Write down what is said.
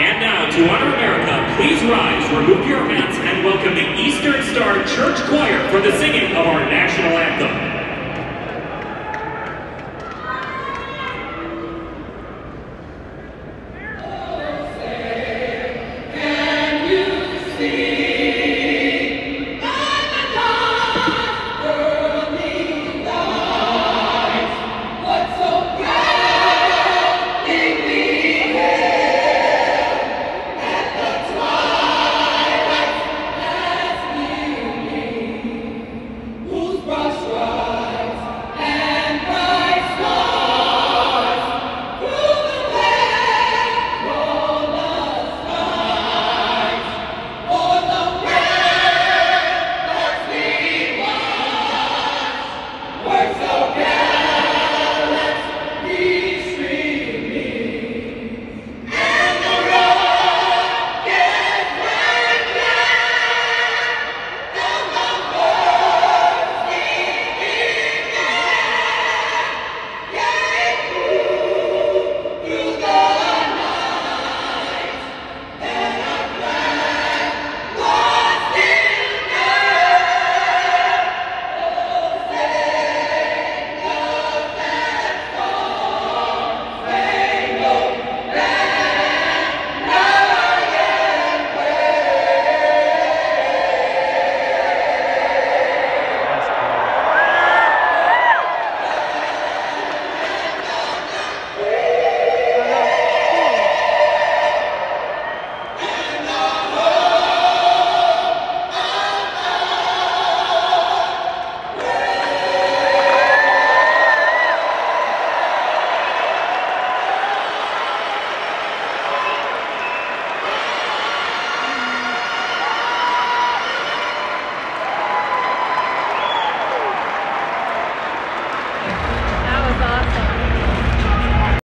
And now, to honor America, please rise, remove your hats, and welcome the Eastern Star Church Choir for the singing of our national anthem.